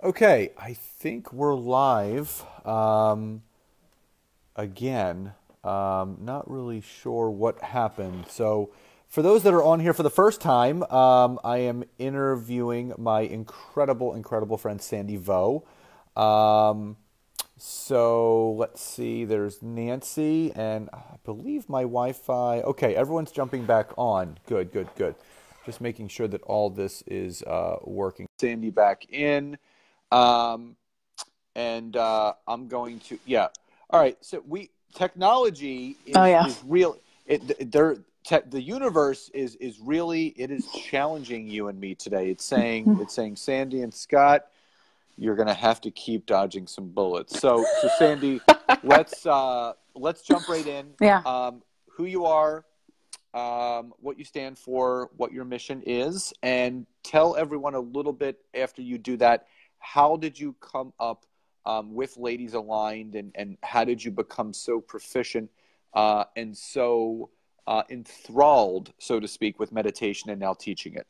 Okay, I think we're live um, again. Um, not really sure what happened. So, for those that are on here for the first time, um, I am interviewing my incredible, incredible friend Sandy Vo. Um, so let's see. There's Nancy, and I believe my Wi-Fi. Okay, everyone's jumping back on. Good, good, good. Just making sure that all this is uh, working. Sandy back in. Um, and uh, I'm going to, yeah. All right. So we technology is, Oh, yeah. is real. It, there, te- the universe is is really it is challenging you and me today. It's saying it's saying Sandy and Scott, you're gonna have to keep dodging some bullets. So, so Sandy, let's uh, let's jump right in. Yeah. Um, who you are, um, what you stand for, what your mission is, and tell everyone a little bit after you do that. How did you come up um, with Ladies Aligned, and, and how did you become so proficient uh, and so uh, enthralled, so to speak, with meditation and now teaching it?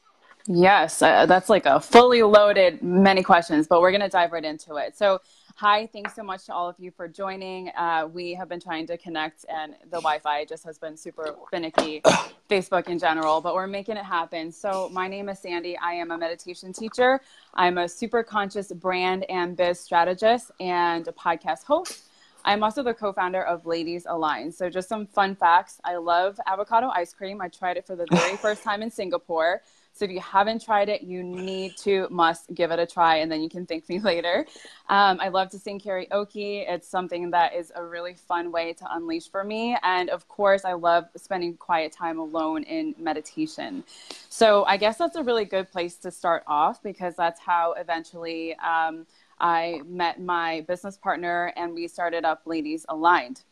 Yes, uh, that's like a fully loaded many questions, but we're going to dive right into it. So, hi, thanks so much to all of you for joining. Uh, we have been trying to connect, and the Wi Fi just has been super finicky, Facebook in general, but we're making it happen. So, my name is Sandy. I am a meditation teacher, I'm a super conscious brand and biz strategist, and a podcast host. I'm also the co founder of Ladies Aligned. So, just some fun facts I love avocado ice cream. I tried it for the very first time in Singapore. So if you haven't tried it, you need to, must give it a try, and then you can thank me later. Um, I love to sing karaoke. It's something that is a really fun way to unleash for me. And of course, I love spending quiet time alone in meditation. So I guess that's a really good place to start off because that's how eventually um, I met my business partner and we started up Ladies Aligned.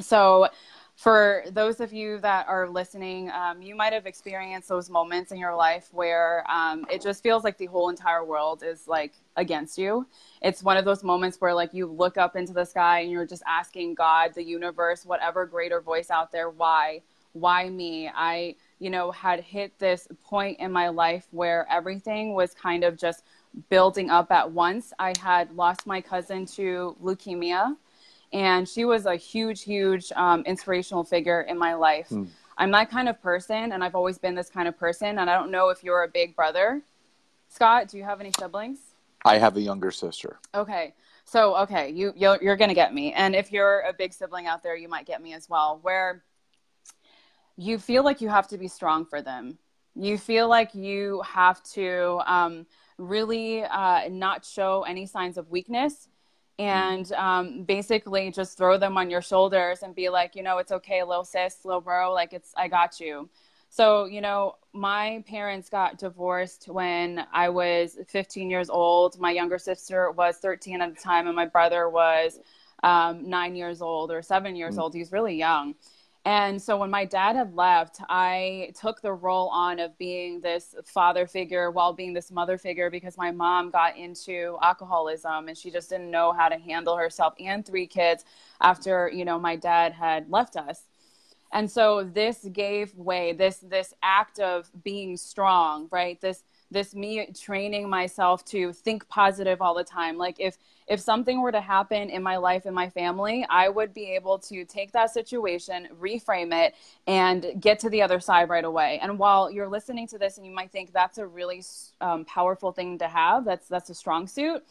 So for those of you that are listening, um, you might have experienced those moments in your life where um, it just feels like the whole entire world is like against you. It's one of those moments where like you look up into the sky and you're just asking God, the universe, whatever greater voice out there, why, why me? I, you know, had hit this point in my life where everything was kind of just building up at once. I had lost my cousin to leukemia and she was a huge huge um, inspirational figure in my life. Hmm. i'm that kind of person and i've always been this kind of person and i don't know if you're a big brother. Scott do you have any siblings? I have a younger sister. okay. So okay you you're, you're gonna get me. And if you're a big sibling out there you might get me as well where you feel like you have to be strong for them. You feel like you have to um, really uh, not show any signs of weakness and um, basically just throw them on your shoulders and be like, you know, it's okay, little sis, little bro, like it's, I got you. So, you know, my parents got divorced when I was 15 years old. My younger sister was 13 at the time, and my brother was um, nine years old or seven years old. He was really young. And so when my dad had left, I took the role on of being this father figure while being this mother figure because my mom got into alcoholism and she just didn't know how to handle herself and three kids after, you know, my dad had left us. And so this gave way, this this act of being strong, right? This this me training myself to think positive all the time. Like if if something were to happen in my life in my family, I would be able to take that situation, reframe it, and get to the other side right away. And while you're listening to this, and you might think that's a really um, powerful thing to have, that's that's a strong suit.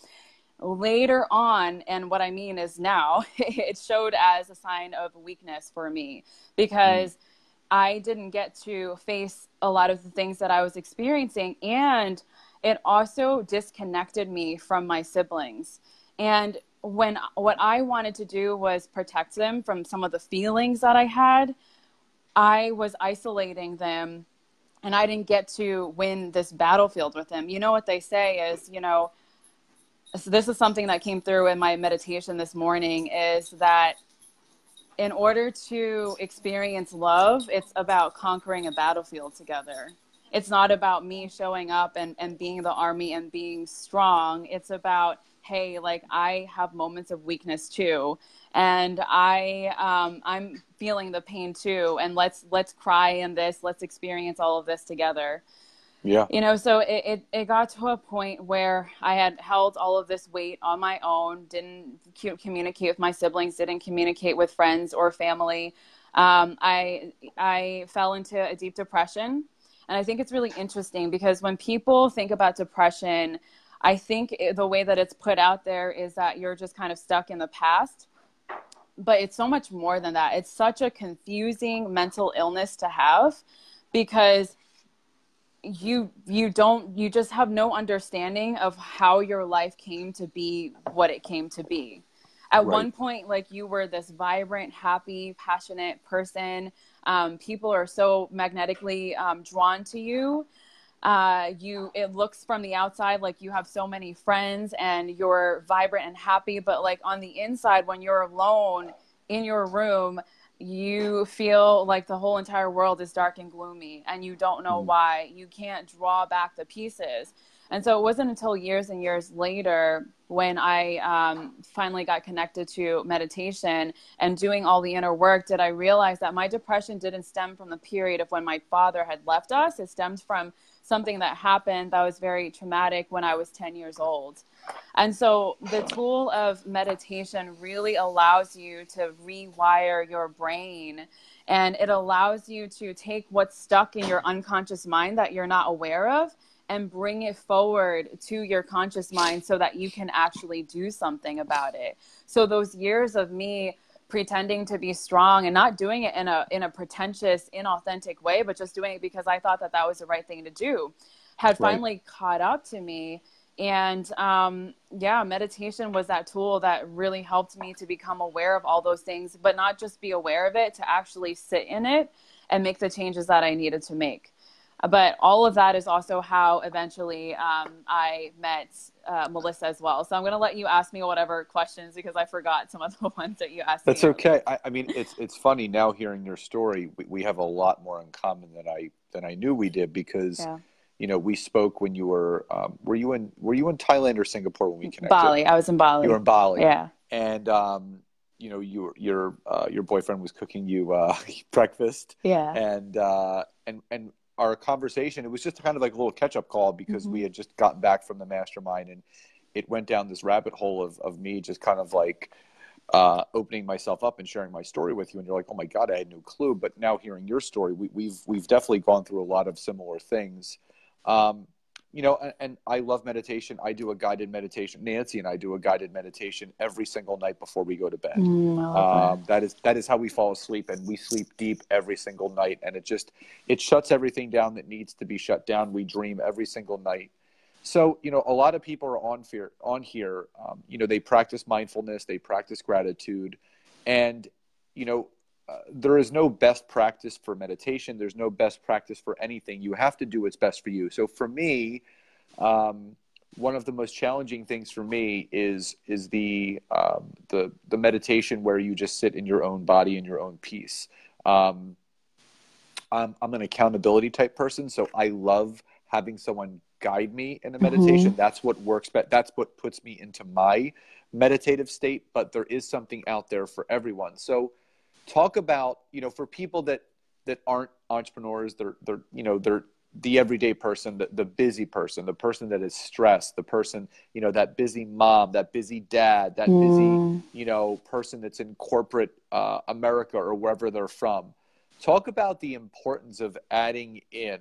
Later on, and what I mean is now, it showed as a sign of weakness for me because. I didn't get to face a lot of the things that I was experiencing. And it also disconnected me from my siblings. And when what I wanted to do was protect them from some of the feelings that I had, I was isolating them and I didn't get to win this battlefield with them. You know what they say is, you know, so this is something that came through in my meditation this morning is that in order to experience love, it's about conquering a battlefield together. It's not about me showing up and, and being the army and being strong. It's about, hey, like I have moments of weakness too. And I um, I'm feeling the pain too. And let's let's cry in this, let's experience all of this together. Yeah. You know, so it, it, it, got to a point where I had held all of this weight on my own, didn't communicate with my siblings, didn't communicate with friends or family. Um, I, I fell into a deep depression. And I think it's really interesting because when people think about depression, I think it, the way that it's put out there is that you're just kind of stuck in the past. But it's so much more than that. It's such a confusing mental illness to have because you you don't you just have no understanding of how your life came to be what it came to be. At right. one point like you were this vibrant happy passionate person. Um, people are so magnetically um, drawn to you. Uh, you it looks from the outside like you have so many friends and you're vibrant and happy but like on the inside when you're alone in your room you feel like the whole entire world is dark and gloomy and you don't know mm. why you can't draw back the pieces and so it wasn't until years and years later when i um, finally got connected to meditation and doing all the inner work did i realize that my depression didn't stem from the period of when my father had left us. It stemmed from something that happened that was very traumatic when i was 10 years old. And so the tool of meditation really allows you to rewire your brain and it allows you to take what's stuck in your unconscious mind that you're not aware of and bring it forward to your conscious mind so that you can actually do something about it. So those years of me pretending to be strong and not doing it in a in a pretentious inauthentic way but just doing it because I thought that that was the right thing to do had finally right. caught up to me and um, yeah meditation was that tool that really helped me to become aware of all those things but not just be aware of it to actually sit in it and make the changes that i needed to make but all of that is also how eventually um, i met uh, melissa as well so i'm going to let you ask me whatever questions because i forgot some of the ones that you asked that's okay I, I, mean it's it's funny now hearing your story we, we, have a lot more in common than i than i knew we did because yeah you know, we spoke when you were, um, were you in, were you in Thailand or Singapore when we connected? Bali. I was in Bali. You were in Bali. Yeah. And, um, you know, your, your, uh, your boyfriend was cooking you, uh, breakfast. Yeah. And, uh, and, and our conversation, it was just kind of like a little catch up call because mm-hmm. we had just gotten back from the mastermind and it went down this rabbit hole of, of me just kind of like, uh, opening myself up and sharing my story with you, and you're like, "Oh my God, I had no clue." But now hearing your story, we, we've we've definitely gone through a lot of similar things, um, you know, and, and, I love meditation. I do a guided meditation. Nancy and I do a guided meditation every single night before we go to bed. Mm, um, that is that is how we fall asleep, and we sleep deep every single night. And it just it shuts everything down that needs to be shut down. We dream every single night. So you know, a lot of people are on fear on here. Um, you know, they practice mindfulness, they practice gratitude, and you know, there is no best practice for meditation. There's no best practice for anything. You have to do what's best for you. So for me, um, one of the most challenging things for me is is the um, the the meditation where you just sit in your own body in your own peace. Um, I'm I'm an accountability type person, so I love having someone guide me in a meditation. Mm-hmm. That's what works. But that's what puts me into my meditative state. But there is something out there for everyone. So talk about you know for people that that aren't entrepreneurs they're they're you know they're the everyday person the, the busy person the person that is stressed the person you know that busy mom that busy dad that mm. busy you know person that's in corporate uh, america or wherever they're from talk about the importance of adding in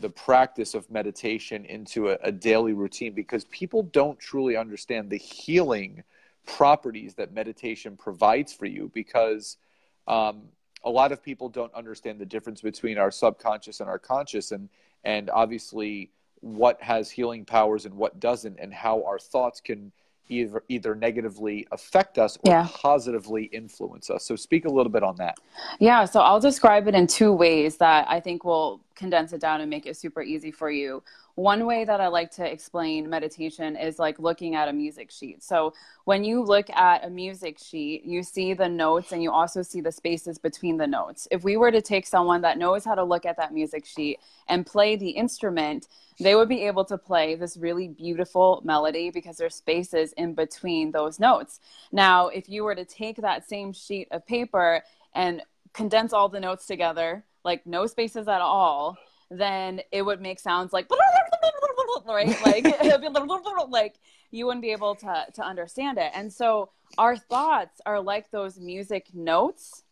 the practice of meditation into a, a daily routine because people don't truly understand the healing properties that meditation provides for you because um, a lot of people don't understand the difference between our subconscious and our conscious, and and obviously what has healing powers and what doesn't, and how our thoughts can either either negatively affect us or yeah. positively influence us. So speak a little bit on that. Yeah, so I'll describe it in two ways that I think will condense it down and make it super easy for you. One way that I like to explain meditation is like looking at a music sheet. So when you look at a music sheet, you see the notes and you also see the spaces between the notes. If we were to take someone that knows how to look at that music sheet and play the instrument, they would be able to play this really beautiful melody because there's spaces in between those notes. Now, if you were to take that same sheet of paper and condense all the notes together, like no spaces at all, then it would make sounds like right? Like it would be like you wouldn't be able to to understand it. And so our thoughts are like those music notes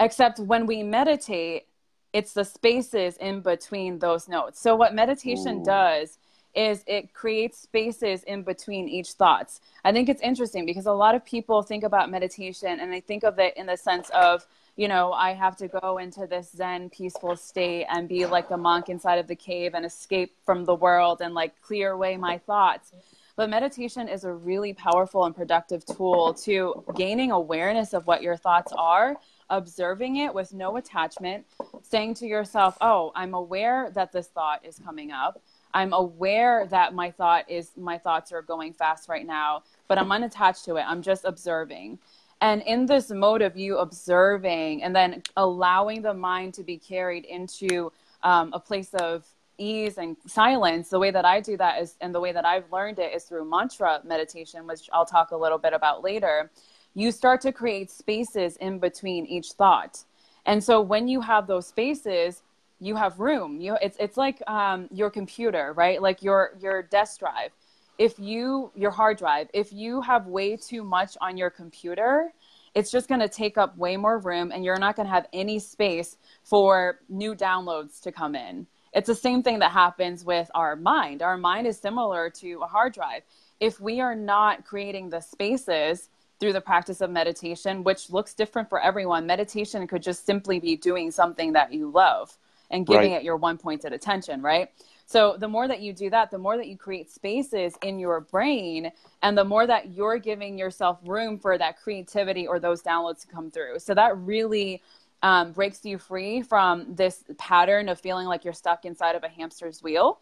except when we meditate it's the spaces in between those notes. So what meditation Ooh. does is it creates spaces in between each thoughts. I think it's interesting because a lot of people think about meditation and they think of it in the sense of you know, I have to go into this Zen peaceful state and be like a monk inside of the cave and escape from the world and like clear away my thoughts. But meditation is a really powerful and productive tool to gaining awareness of what your thoughts are, observing it with no attachment, saying to yourself, Oh, I'm aware that this thought is coming up. I'm aware that my thought is my thoughts are going fast right now, but I'm unattached to it. I'm just observing. And in this mode of you observing and then allowing the mind to be carried into um, a place of ease and silence, the way that I do that is, and the way that I've learned it is through mantra meditation, which I'll talk a little bit about later. You start to create spaces in between each thought. And so when you have those spaces, you have room. You, it's, it's like um, your computer, right? Like your, your desk drive if you your hard drive if you have way too much on your computer it's just going to take up way more room and you're not going to have any space for new downloads to come in. It's the same thing that happens with our mind. Our mind is similar to a hard drive. If we are not creating the spaces through the practice of meditation which looks different for everyone meditation could just simply be doing something that you love and giving right. it your one pointed attention right so the more that you do that, the more that you create spaces in your brain and the more that you're giving yourself room for that creativity or those downloads to come through. So that really um, breaks you free from this pattern of feeling like you're stuck inside of a hamster's wheel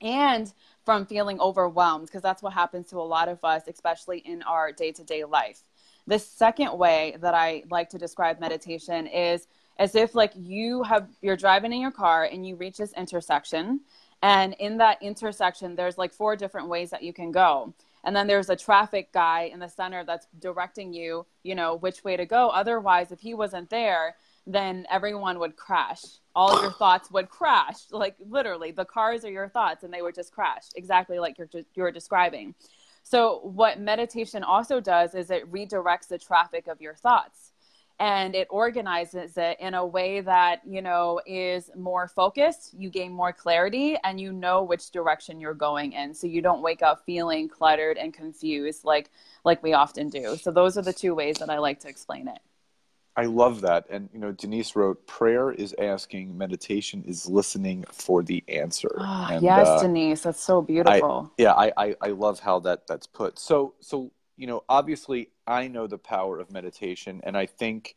and from feeling overwhelmed because that's what happens to a lot of us, especially in our day to day life. The second way that I like to describe meditation is as if like you have you're driving in your car and you reach this intersection and in that intersection, there's like four different ways that you can go. And then there's a traffic guy in the center that's directing you, you know, which way to go. Otherwise, if he wasn't there, then everyone would crash. All your thoughts would crash. Like literally, the cars are your thoughts and they would just crash, exactly like you're, you're describing. So, what meditation also does is it redirects the traffic of your thoughts and it organizes it in a way that you know is more focused you gain more clarity and you know which direction you're going in. So you don't wake up feeling cluttered and confused like like we often do. So those are the two ways that i like to explain it. I love that. And you know denise wrote prayer is asking meditation is listening for the answer. Oh, and, yes uh, denise that's so beautiful. I, yeah I, I i love how that that's put. So so you know, obviously, I know the power of meditation, and I think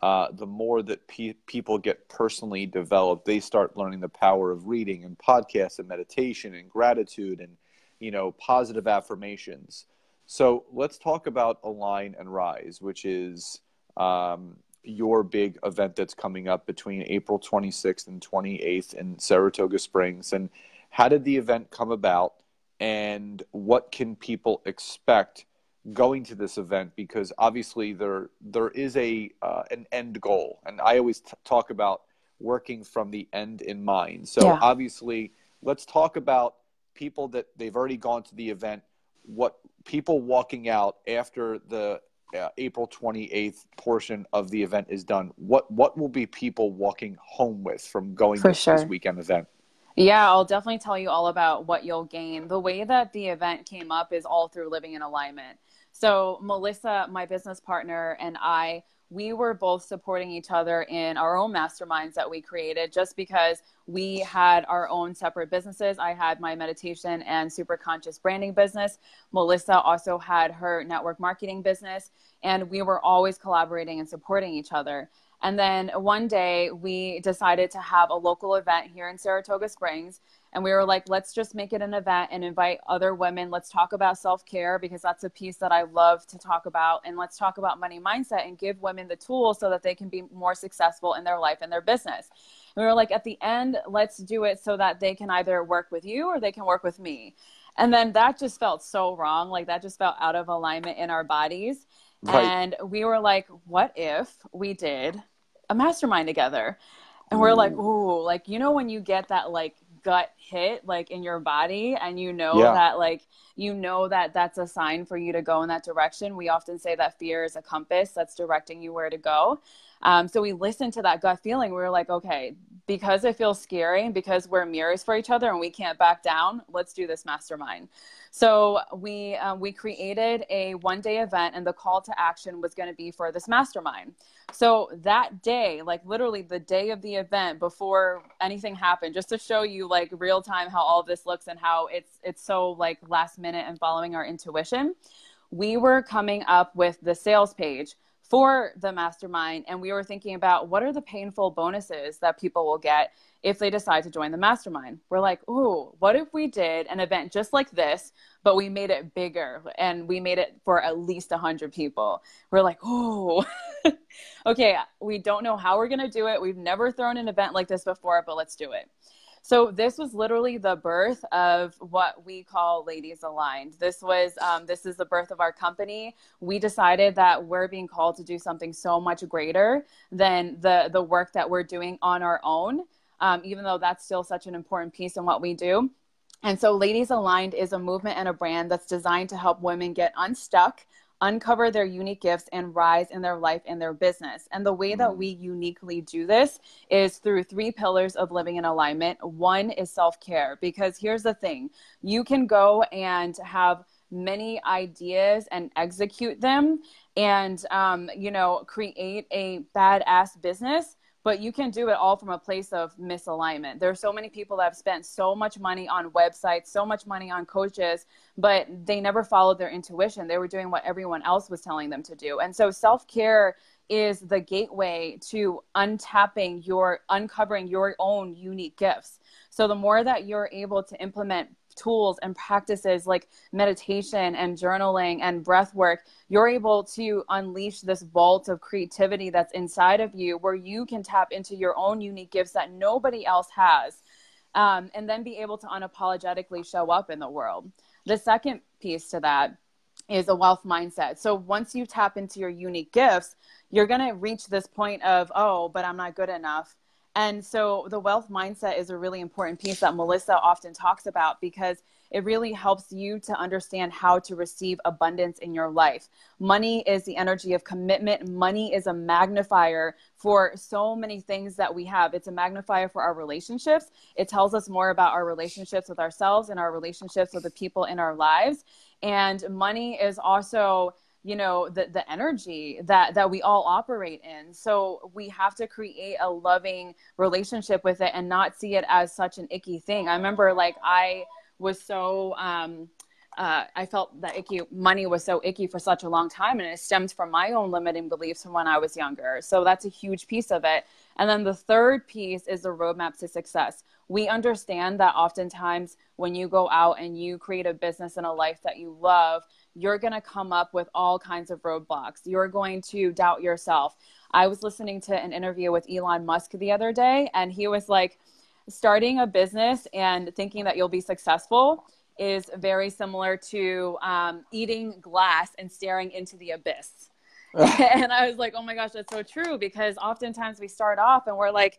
uh, the more that pe- people get personally developed, they start learning the power of reading and podcasts and meditation and gratitude and you know positive affirmations. So let's talk about Align and Rise, which is um, your big event that's coming up between April 26th and 28th in Saratoga Springs. And how did the event come about? And what can people expect going to this event because obviously there there is a uh, an end goal, and I always t- talk about working from the end in mind. So yeah. obviously, let's talk about people that they've already gone to the event. What people walking out after the uh, April 28th portion of the event is done. What what will be people walking home with from going to sure. this weekend event? Yeah, I'll definitely tell you all about what you'll gain. The way that the event came up is all through living in alignment. So, Melissa, my business partner, and I, we were both supporting each other in our own masterminds that we created just because we had our own separate businesses. I had my meditation and super conscious branding business. Melissa also had her network marketing business, and we were always collaborating and supporting each other. And then one day we decided to have a local event here in Saratoga Springs and we were like let's just make it an event and invite other women. Let's talk about self-care because that's a piece that i love to talk about. And let's talk about money mindset and give women the tools so that they can be more successful in their life and their business. And we were like at the end let's do it so that they can either work with you or they can work with me. And then that just felt so wrong. Like that just felt out of alignment in our bodies. Right. and we were like what if we did a mastermind together? And we're like, ooh, like you know when you get that like gut hit like in your body and you know yeah. that like you know that that's a sign for you to go in that direction we often say that fear is a compass that's directing you where to go um, so we listened to that gut feeling we were like okay because it feels scary and because we're mirrors for each other and we can't back down let's do this mastermind so we um, we created a one day event, and the call to action was going to be for this mastermind. So that day, like literally the day of the event, before anything happened, just to show you like real time how all this looks and how it's it's so like last minute and following our intuition. We were coming up with the sales page for the mastermind and we were thinking about what are the painful bonuses that people will get if they decide to join the mastermind. We're like, ooh, what if we did an event just like this, but we made it bigger and we made it for at least 100 people? We're like, ooh, okay, we don't know how we're going to do it. We've never thrown an event like this before, but let's do it. So this was literally the birth of what we call Ladies Aligned. This was um, this is the birth of our company. We decided that we're being called to do something so much greater than the the work that we're doing on our own um, even though that's still such an important piece in what we do. And so, Ladies Aligned is a movement and a brand that's designed to help women get unstuck, uncover their unique gifts, and rise in their life and their business. And the way that mm. we uniquely do this is through three pillars of living in alignment. One is self care, because here's the thing you can go and have many ideas and execute them and um, you know create a badass business but you can do it all from a place of misalignment. There are so many people that have spent so much money on websites, so much money on coaches, but they never followed their intuition. They were doing what everyone else was telling them to do. And so self care is the gateway to untapping your, uncovering your own unique gifts. So the more that you're able to implement tools and practices like meditation and journaling and breath work, you're able to unleash this vault of creativity that's inside of you where you can tap into your own unique gifts that nobody else has. Um, and then be able to unapologetically show up in the world. The second piece to that is a wealth mindset. So once you tap into your unique gifts, you're going to reach this point of, oh, but I'm not good enough. And so the wealth mindset is a really important piece that Melissa often talks about because it really helps you to understand how to receive abundance in your life. Money is the energy of commitment. Money is a magnifier for so many things that we have. It's a magnifier for our relationships. It tells us more about our relationships with ourselves and our relationships with the people in our lives. And money is also you know the the energy that that we all operate in so we have to create a loving relationship with it and not see it as such an icky thing i remember like i was so um uh, I felt that icky money was so icky for such a long time, and it stemmed from my own limiting beliefs from when I was younger. So that's a huge piece of it. And then the third piece is the roadmap to success. We understand that oftentimes when you go out and you create a business and a life that you love, you're going to come up with all kinds of roadblocks. You're going to doubt yourself. I was listening to an interview with Elon Musk the other day, and he was like, starting a business and thinking that you'll be successful is very similar to um, eating glass and staring into the abyss. and I was like, oh my gosh, that's so true because oftentimes we start off and we're like,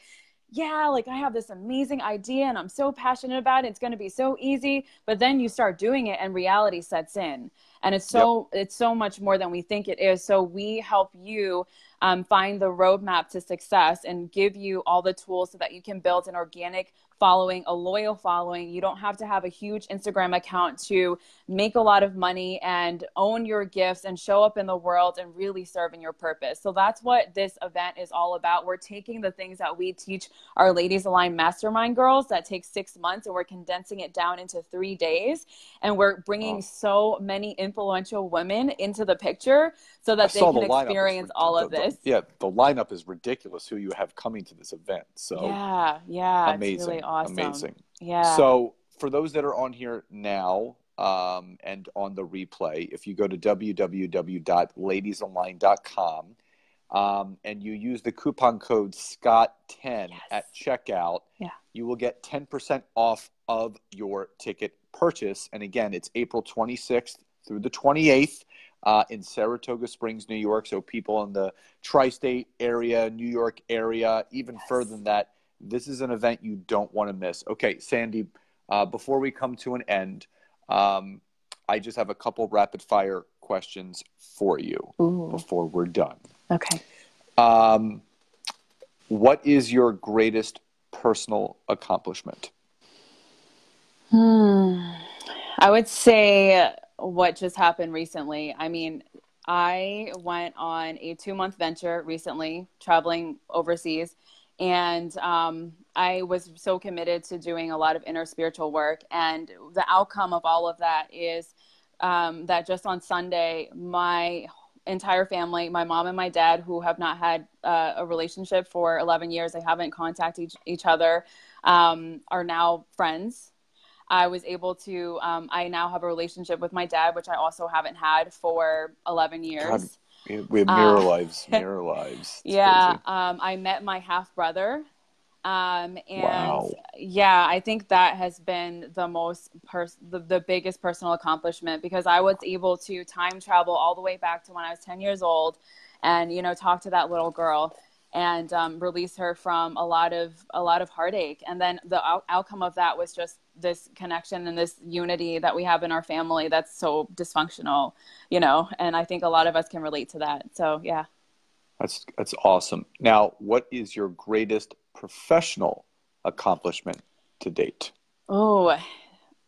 yeah, like I have this amazing idea and I'm so passionate about it. It's going to be so easy. But then you start doing it and reality sets in and it's so yep. it's so much more than we think it is so we help you um, find the roadmap to success and give you all the tools so that you can build an organic following, a loyal following. You don't have to have a huge Instagram account to make a lot of money and own your gifts and show up in the world and really serve in your purpose. So that's what this event is all about. We're taking the things that we teach our Ladies Align Mastermind girls that take six months and we're condensing it down into three days. And we're bringing oh. so many influential women into the picture so that I they can the experience all of this. The, yeah, the lineup is ridiculous who you have coming to this event. So yeah, yeah, amazing, really awesome. Amazing. Yeah. So for those that are on here now um, and on the replay, if you go to www.ladiesaligned.com um, and you use the coupon code Scott10 yes. at checkout, yeah. you will get 10% off of your ticket purchase. And again, it's April 26th through the 28th uh, in Saratoga Springs, New York. So people in the tri-state area, New York area, even yes. further than that, This is an event you don't want to miss. Okay, Sandy, uh, before we come to an end, um, I just have a couple rapid fire questions for you Ooh. before we're done. Okay. Um, what is your greatest personal accomplishment? Hmm. I would say what just happened recently. I mean, I went on a two month venture recently, traveling overseas, and um, I was so committed to doing a lot of inner spiritual work. And the outcome of all of that is um, that just on Sunday, my entire family, my mom and my dad, who have not had uh, a relationship for 11 years, they haven't contacted each, each other, um, are now friends. I was able to, um, I now have a relationship with my dad, which I also haven't had for 11 years. God, we have mirror Uh, lives, mirror lives. It's yeah, um, I met my half brother. Um, and Wow. yeah, I think that has been the most pers- the, the biggest personal accomplishment because I was able to time travel all the way back to when I was 10 years old and, you know, talk to that little girl and um, release her from a lot of a lot of heartache. And then the out- outcome of that was just this connection and this unity that we have in our family that's so dysfunctional, you know, and I think a lot of us can relate to that. So, yeah. That's that's awesome. Now, what is your greatest professional accomplishment to date? Oh,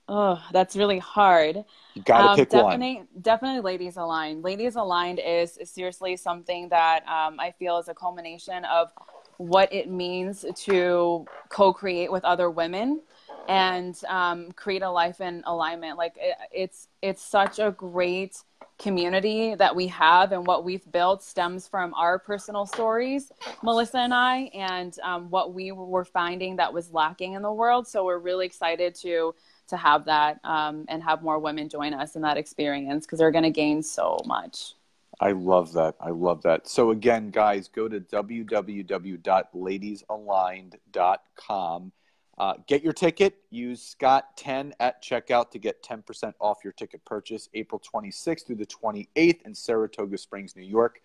oh, that's really hard. You got to Um, pick one. definitely, definitely, Ladies Aligned. Ladies Aligned is seriously something that um, I feel is a culmination of what it means to co-create with other women and um, create a life in alignment. Like it, it's it's such a great community that we have, and what we've built stems from our personal stories, Melissa and I, and um, what we were finding that was lacking in the world. So we're really excited to to have that um, and have more women join us in that experience because they're going to gain so much. I love that. I love that. So again, guys, go to www.ladiesaligned.com. Uh, get your ticket. Use Scott 10 at checkout to get 10% off your ticket purchase April 26th through the 28th in Saratoga Springs, New York.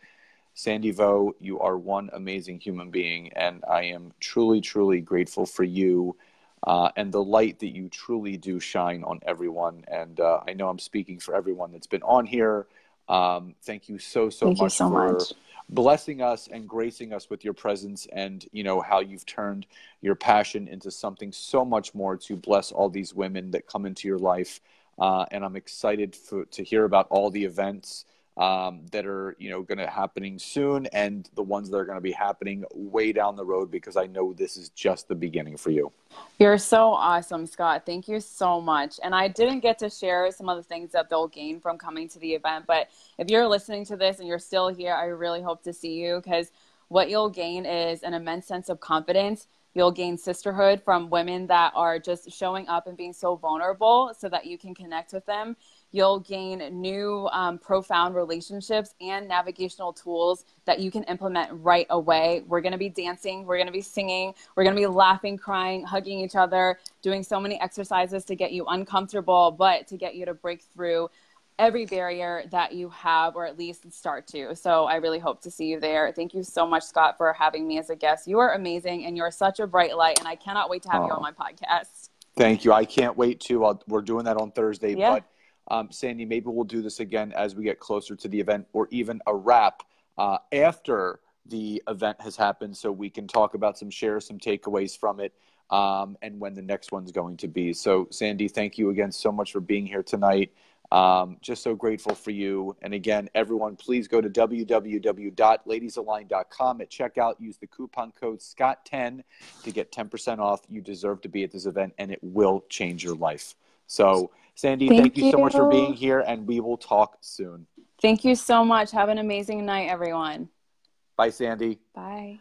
Sandy Vo, you are one amazing human being, and I am truly, truly grateful for you uh, and the light that you truly do shine on everyone. And uh, I know I'm speaking for everyone that's been on here. Um, thank you so, so Thank much so for much. blessing us and gracing us with your presence and you know how you've turned your passion into something so much more to bless all these women that come into your life uh, and i'm excited for, to hear about all the events um, that are you know going to happening soon and the ones that are going to be happening way down the road because i know this is just the beginning for you You're so awesome, Scott. Thank you so much. And I didn't get to share some of the things that they'll gain from coming to the event, but if you're listening to this and you're still here, I really hope to see you because what you'll gain is an immense sense of confidence. You'll gain sisterhood from women that are just showing up and being so vulnerable so that you can connect with them. You'll gain new um, profound relationships and navigational tools that you can implement right away. We're going to be dancing, we're going to be singing, we're going to be laughing, crying, hugging each other, doing so many exercises to get you uncomfortable, but to get you to break through every barrier that you have or at least start to. So I really hope to see you there. Thank you so much, Scott, for having me as a guest. You are amazing and you're such a bright light, and I cannot wait to have you on my podcast. Thank you. I can't wait to. Uh, we're doing that on Thursday. Yeah. But um, Sandy, maybe we'll do this again as we get closer to the event, or even a wrap uh, after the event has happened, so we can talk about some share some takeaways from it, um, and when the next one's going to be. So, Sandy, thank you again so much for being here tonight. Um, just so grateful for you. And again, everyone, please go to www.ladiesaligned.com at checkout. Use the coupon code SCOTT10 to get 10% off. You deserve to be at this event, and it will change your life. So, Sandy, thank, Thank you so much for being here, and we will talk soon. Thank you so much. Have an amazing night, everyone. Bye, Sandy. Bye.